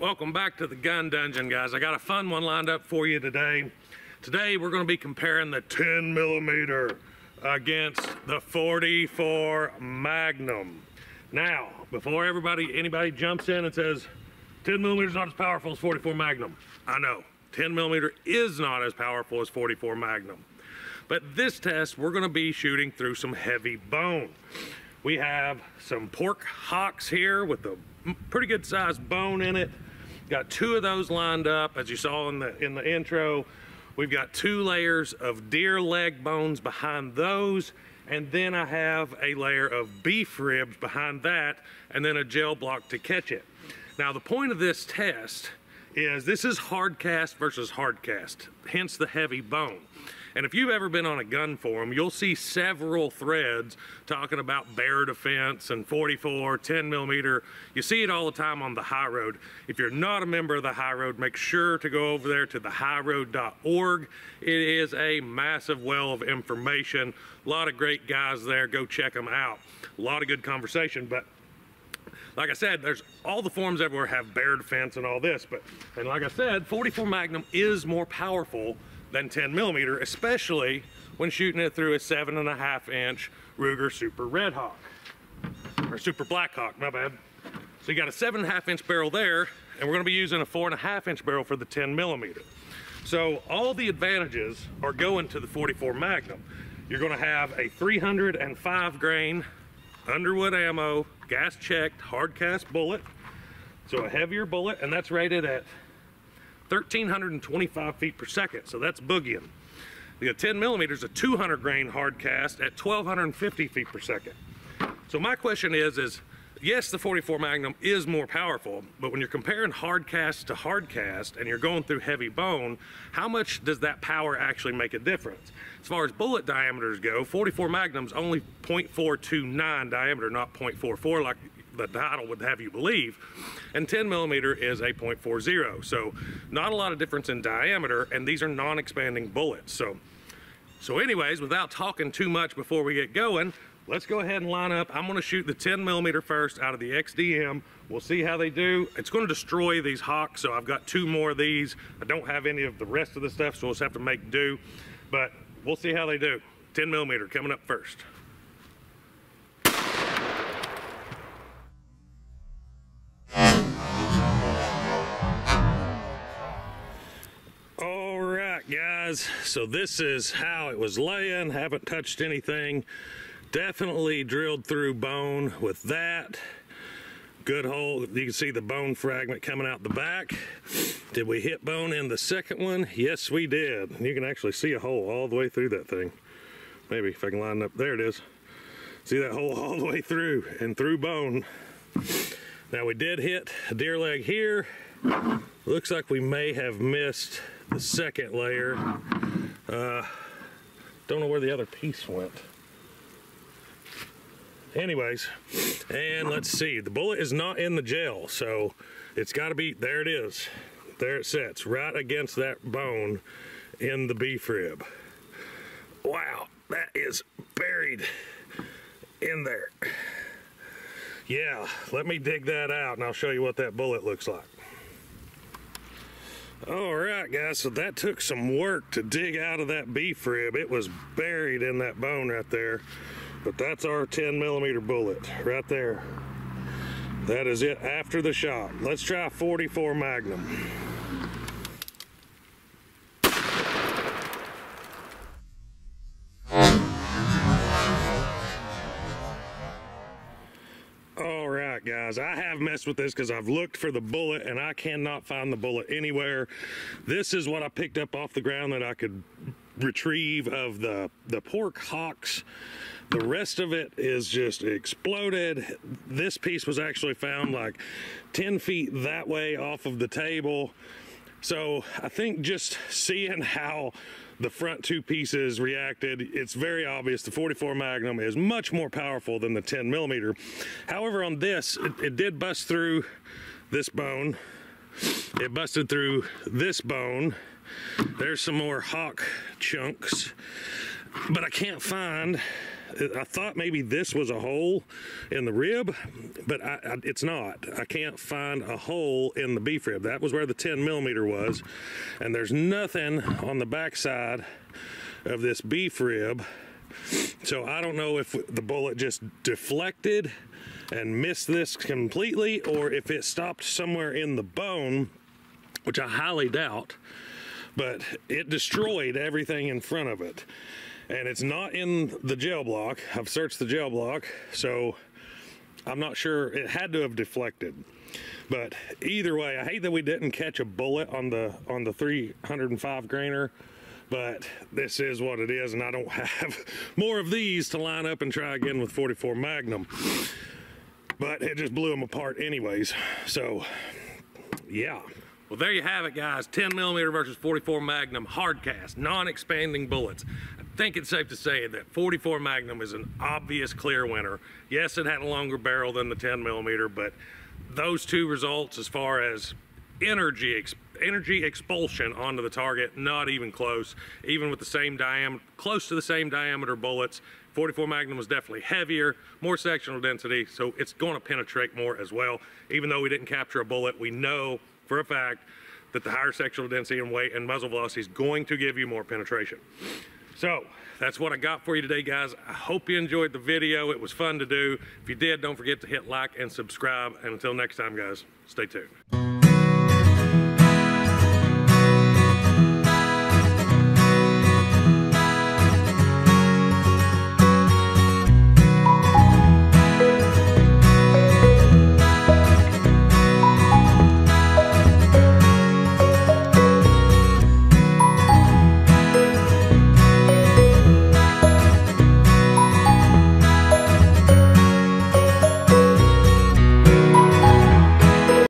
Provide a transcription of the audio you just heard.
Welcome back to the gun dungeon, guys. I got a fun one lined up for you today. Today we're going to be comparing the 10 millimeter against the 44 Magnum. Now, before everybody, anybody jumps in and says 10 millimeter is not as powerful as 44 Magnum, I know 10 millimeter is not as powerful as 44 Magnum. But this test, we're going to be shooting through some heavy bone. We have some pork hocks here with a pretty good sized bone in it. Got two of those lined up, as you saw in the, in the intro. We've got two layers of deer leg bones behind those, and then I have a layer of beef ribs behind that, and then a gel block to catch it. Now, the point of this test is this is hard cast versus hard cast, hence the heavy bone. And if you've ever been on a gun forum, you'll see several threads talking about bear defense and 44, 10 millimeter. You see it all the time on the high road. If you're not a member of the high road, make sure to go over there to thehighroad.org. It is a massive well of information. A lot of great guys there. Go check them out. A lot of good conversation, but like I said, there's all the forms everywhere have bear defense and all this, but, and like I said, 44 Magnum is more powerful than 10 millimeter, especially when shooting it through a seven and a half inch Ruger Super Redhawk, or Super Blackhawk, my bad. So you got a seven and a half inch barrel there, and we're gonna be using a four and a half inch barrel for the 10 millimeter. So all the advantages are going to the 44 Magnum. You're gonna have a 305 grain Underwood ammo, gas checked, hard cast bullet. So a heavier bullet, and that's rated at 1,325 feet per second, so that's boogieing. The 10 millimeters, a 200 grain hard cast at 1,250 feet per second. So my question is, is yes, the 44 Magnum is more powerful, but when you're comparing hard cast to hard cast and you're going through heavy bone, how much does that power actually make a difference? As far as bullet diameters go, 44 Magnum's only 0.429 diameter, not 0.44 like the title would have you believe. And 10 millimeter is a 0.40. So not a lot of difference in diameter, and these are non-expanding bullets. So, so anyways, without talking too much before we get going, let's go ahead and line up. I'm gonna shoot the 10 millimeter first out of the XDM. We'll see how they do. It's gonna destroy these hocks, so I've got two more of these. I don't have any of the rest of the stuff, so we'll just have to make do. But we'll see how they do. 10 millimeter coming up first. Guys. So this is how it was laying. Haven't touched anything. Definitely drilled through bone with that. Good hole. You can see the bone fragment coming out the back. Did we hit bone in the second one? Yes we did. You can actually see a hole all the way through that thing. Maybe if I can line up. There it is. See that hole all the way through and through bone. Now we did hit a deer leg here looks like we may have missed the second layer. Uh, don't know where the other piece went. Anyways, and let's see. The bullet is not in the gel, so it's got to be, there it is. There it sits, right against that bone in the beef rib. Wow, that is buried in there. Yeah, let me dig that out and I'll show you what that bullet looks like. All right, guys, so that took some work to dig out of that beef rib. It was buried in that bone right there. But that's our 10 millimeter bullet right there. That is it after the shot. Let's try 44 Magnum. Guys. I have messed with this because I've looked for the bullet and I cannot find the bullet anywhere. This is what I picked up off the ground that I could retrieve of the, the pork hocks. The rest of it is just exploded. This piece was actually found like 10 feet that way off of the table. So I think just seeing how the front two pieces reacted. It's very obvious the 44 Magnum is much more powerful than the 10 millimeter. However, on this, it, it did bust through this bone. It busted through this bone. There's some more hock chunks, but I can't find I thought maybe this was a hole in the rib, but I, I, it's not. I can't find a hole in the beef rib. That was where the 10 millimeter was, and there's nothing on the backside of this beef rib. So I don't know if the bullet just deflected and missed this completely, or if it stopped somewhere in the bone, which I highly doubt. But it destroyed everything in front of it and it's not in the gel block. I've searched the gel block, so I'm not sure. It had to have deflected. But either way, I hate that we didn't catch a bullet on the on the 305 grainer. But this is what it is, and I don't have more of these to line up and try again with 44 Magnum. But it just blew them apart anyways. So, yeah. Well, there you have it, guys. 10 millimeter versus 44 Magnum hard cast, non-expanding bullets think it's safe to say that 44 Magnum is an obvious clear winner. Yes, it had a longer barrel than the 10 millimeter, but those two results as far as energy energy expulsion onto the target, not even close. Even with the same diameter, close to the same diameter bullets, 44 Magnum was definitely heavier, more sectional density, so it's going to penetrate more as well. Even though we didn't capture a bullet, we know for a fact that the higher sectional density and weight and muzzle velocity is going to give you more penetration. So that's what I got for you today, guys. I hope you enjoyed the video. It was fun to do. If you did, don't forget to hit like and subscribe. And until next time, guys, stay tuned.